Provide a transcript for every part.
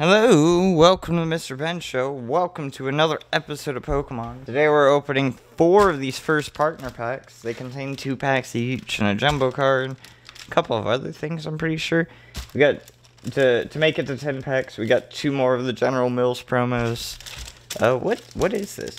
Hello, welcome to the Mr. Ben Show. Welcome to another episode of Pokemon. Today we're opening four of these first partner packs. They contain two packs each and a jumbo card, a couple of other things I'm pretty sure. We got to to make it to 10 packs, we got two more of the General Mills promos. Uh what what is this?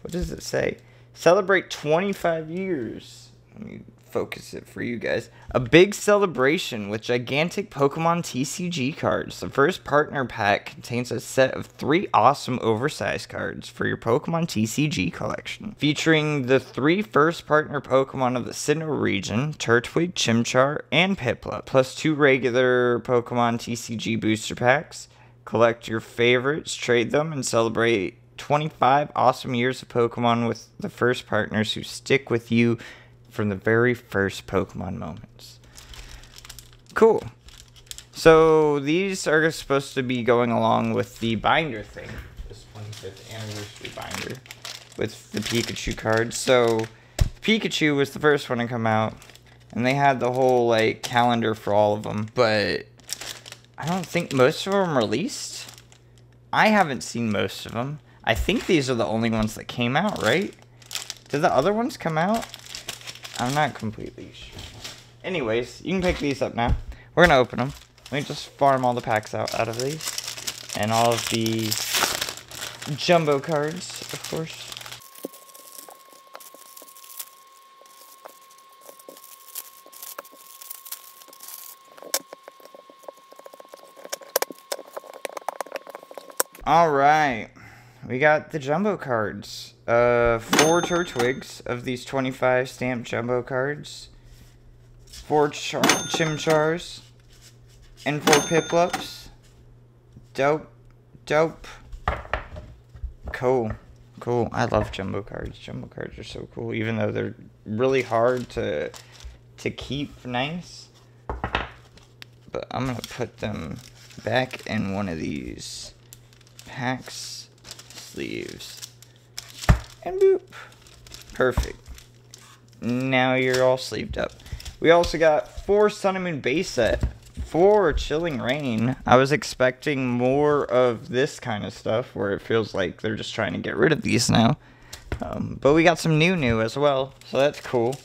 What does it say? Celebrate 25 years. Let me focus it for you guys. A big celebration with gigantic Pokemon TCG cards. The first partner pack contains a set of three awesome oversized cards for your Pokemon TCG collection, featuring the three first partner Pokemon of the Sinnoh region, Turtwig, Chimchar, and Piplup, plus two regular Pokemon TCG booster packs. Collect your favorites, trade them, and celebrate 25 awesome years of Pokemon with the first partners who stick with you from the very first Pokemon moments. Cool. So these are supposed to be going along with the binder thing, this 25th anniversary binder with the Pikachu cards. So Pikachu was the first one to come out, and they had the whole like calendar for all of them, but I don't think most of them released. I haven't seen most of them. I think these are the only ones that came out, right? Did the other ones come out? I'm not completely sure. Anyways, you can pick these up now. We're gonna open them. Let me just farm all the packs out, out of these. And all of the jumbo cards, of course. Alright. We got the jumbo cards. Uh, four Turtwigs of these 25 stamped jumbo cards. Four char Chimchars. And four Piplups. Dope. Dope. Cool. Cool. I love jumbo cards. Jumbo cards are so cool, even though they're really hard to to keep nice. But I'm gonna put them back in one of these packs sleeves. And boop. Perfect. Now you're all sleeved up. We also got four Sun and Moon base set. Four Chilling Reign. I was expecting more of this kind of stuff where it feels like they're just trying to get rid of these now. Um, but we got some new new as well, so that's cool.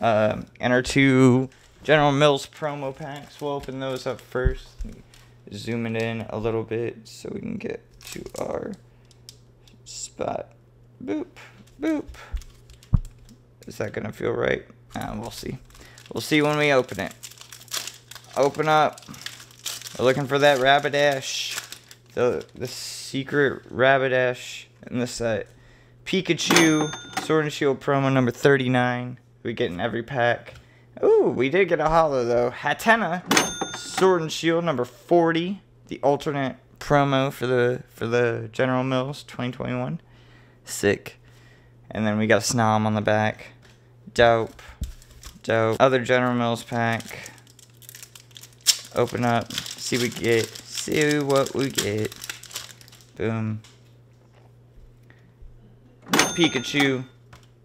Um, and our two General Mills promo packs. We'll open those up first. Zoom it in a little bit so we can get to our spot. Boop, boop. Is that gonna feel right? Uh, we'll see. We'll see when we open it. Open up. We're looking for that Rapidash. The the secret Rapidash in the set. Pikachu, Sword and Shield promo number 39. We get in every pack. Ooh, we did get a holo though. Hatenna, Sword and Shield number 40. The alternate promo for the for the General Mills 2021. Sick. And then we got a Snom on the back. Dope. Dope. Other General Mills pack. Open up. See what we get. See what we get. Boom. Pikachu.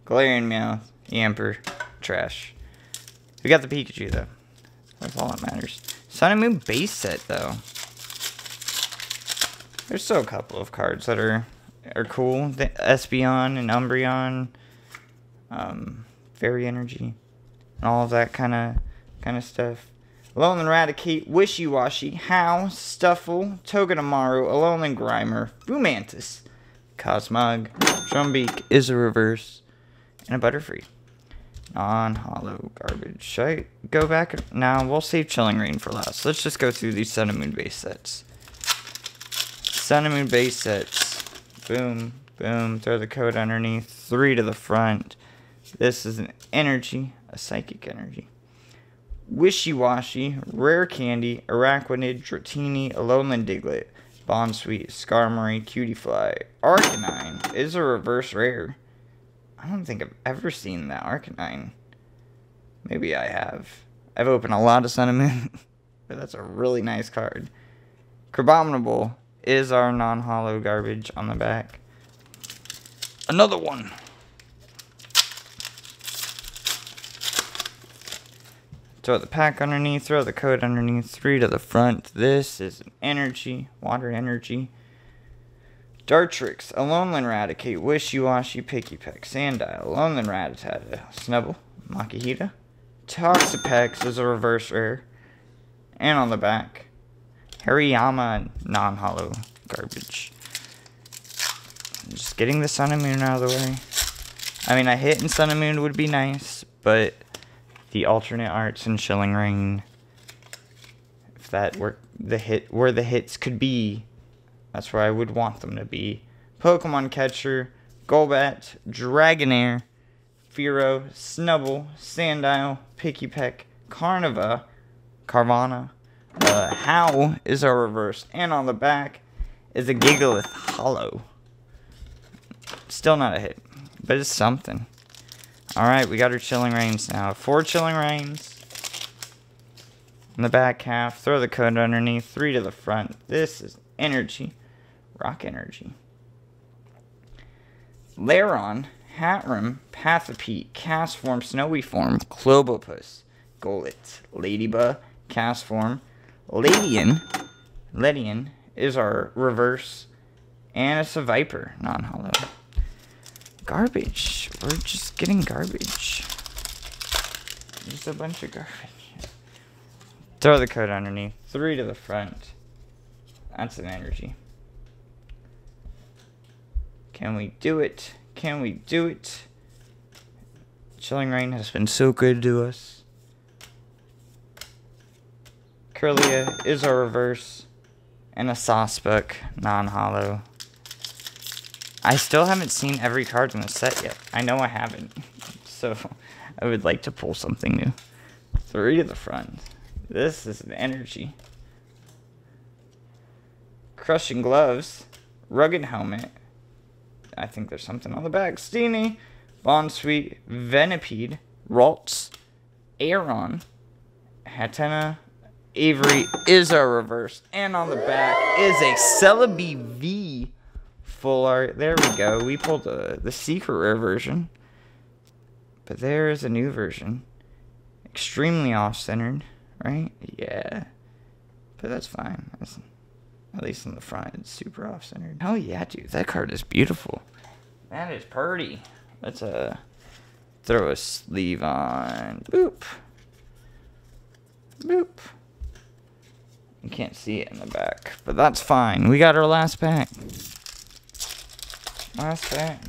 Galarian Meowth. Yamper. Trash. We got the Pikachu though. That's all that matters. Sun and Moon base set though. There's still a couple of cards that are are cool. The Espeon and Umbreon, um, Fairy Energy, and all of that kind of kind of stuff. Alolan Raticate, Wishiwashi, Hau, Stufful, Togedemaru, Alolan Grimer, Fomantis, Cosmog, Trumbeak, is a reverse, and a Butterfree. Non-holo garbage. Should I go back? Now, we'll save Chilling Reign for last. Let's just go through these Sun and Moon base sets. Sun and Moon base sets. Boom, boom. Throw the code underneath. Three to the front. This is an energy, a psychic energy. Wishiwashi, Rare Candy, Araquanid, Dratini, Alolan Diglett, Bounsweet, Skarmory, Cutiefly, Arcanine is a reverse rare. I don't think I've ever seen that Arcanine. Maybe I have. I've opened a lot of Moon, but that's a really nice card. Crabominable is our non-holo garbage on the back. Another one. Throw the pack underneath, throw the code underneath, three to the front. This is an energy, water energy. Dartrix, a Alolan Raticate, Wishiwashi, Picky Peck, Sandile, Alolan Rattata, Snubbull, Makuhita. Toxapex is a reverse rare. And on the back, Hariyama non holo garbage. Just getting the Sun and Moon out of the way. I mean, a hit in Sun and Moon would be nice, but the alternate arts and Chilling Reign, if that were the hit, where the hits could be, that's where I would want them to be. Pokemon Catcher, Golbat, Dragonair, Fearow, Snubbull, Sandile, Pikipek, Carniva, Carvanha. Hau is our reverse, and on the back is a Gigalith Holo. Still not a hit, but it's something. Alright, we got our Chilling Reigns now. Four Chilling Reigns In the back half, throw the code underneath, three to the front. This is energy. Rock energy. Lairon, Hatterene, Pathopete, Castform, Snowy Form, Clobbopus, Golett, Ledyba, Castform, Ledian, Ledian is our reverse, and it's a Viper, non-holo. Garbage. We're just getting garbage. Just a bunch of garbage. Throw the code underneath. Three to the front. That's an energy. Can we do it? Can we do it? Chilling Reign has been so good to us. Kirlia is our reverse. And a Sawsbuck, non-hollow. I still haven't seen every card in the set yet. I know I haven't. So, I would like to pull something new. Three to the front. This is an energy. Crushing gloves. Rugged helmet. I think there's something on the back. Steenee. Bounsweet. Venipede. Ralts. Aron. Hatenna. Avery is our reverse. And on the back is a Celebi V full art. There we go. We pulled the, the secret rare version. But there is a new version. Extremely off-centered, right? Yeah. But that's fine. That's, at least in the front, it's super off-centered. Oh yeah, dude. That card is beautiful. That is pretty. Let's uh, throw a sleeve on. Boop. Boop. You can't see it in the back, but that's fine. We got our last pack. Last pack.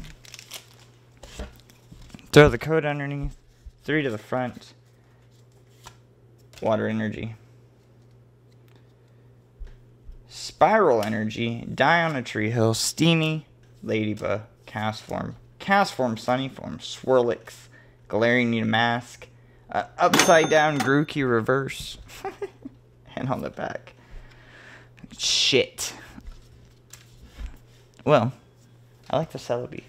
Throw the code underneath. Three to the front. Water energy. Spiral energy. Die on a tree hill. Steenee. Ledyba. Cast form. Castform. Sunnyform. Swirlix. Galarian need a mask. Uh, upside down Grookey reverse. And on the back. Shit. Well, I like the Celebi.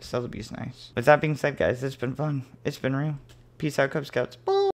Celebi's nice. With that being said, guys, it's been fun. It's been real. Peace out, Cub Scouts. Bye.